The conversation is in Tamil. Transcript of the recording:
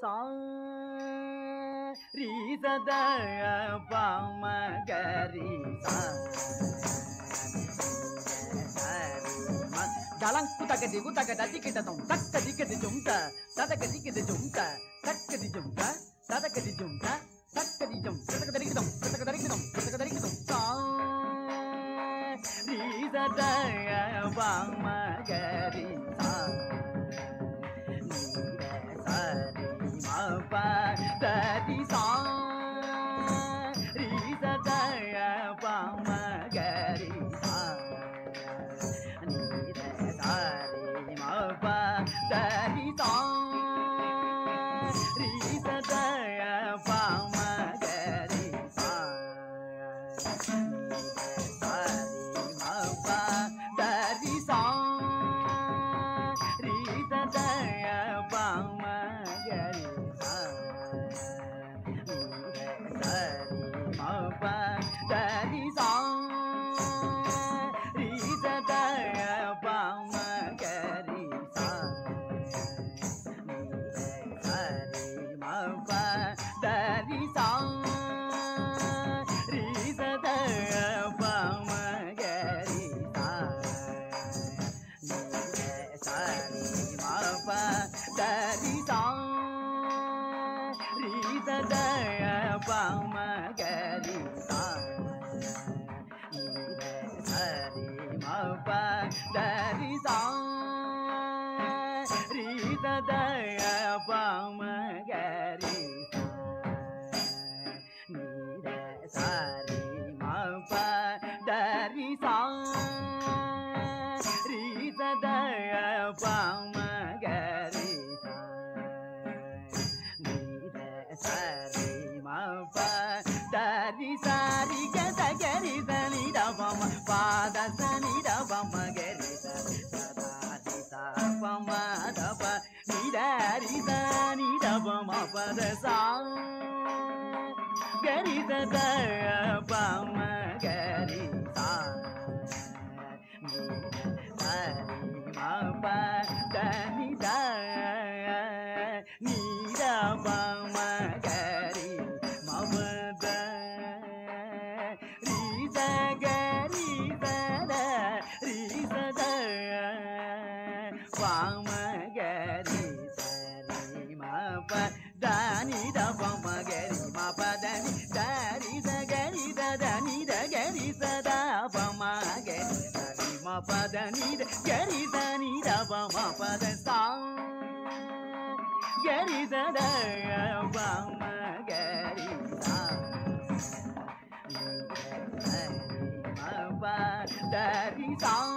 சாரி சத பாமகரி தளங் குதகதி குதகத திக்கிட்டதும் தக்க திக்கதி ஜும்த ததக திக்கதி ஜும்த தக்கதி ஜும்த ததகதி ஜும்த தக்கதி ஜும் ததக தரிக்கிதம் ததக தரிக்கிதம் ததக தரிக்கிதம் சாரி சத பாமகரி பாப்பா da Day. రి సారి గద గరి దని రవమ పాద సని రవమ గరి సరి సమ దప నిదారి దాని రవమ పద సా గరి దమ மப தானி தப மகரி மபதனி தாரி சகரி ததனி தகரி சதா பமகரி சரி மபதனி கரி தனி தப மபத சாம் கரி சதா பமகரி சாம் மபதரி சாம்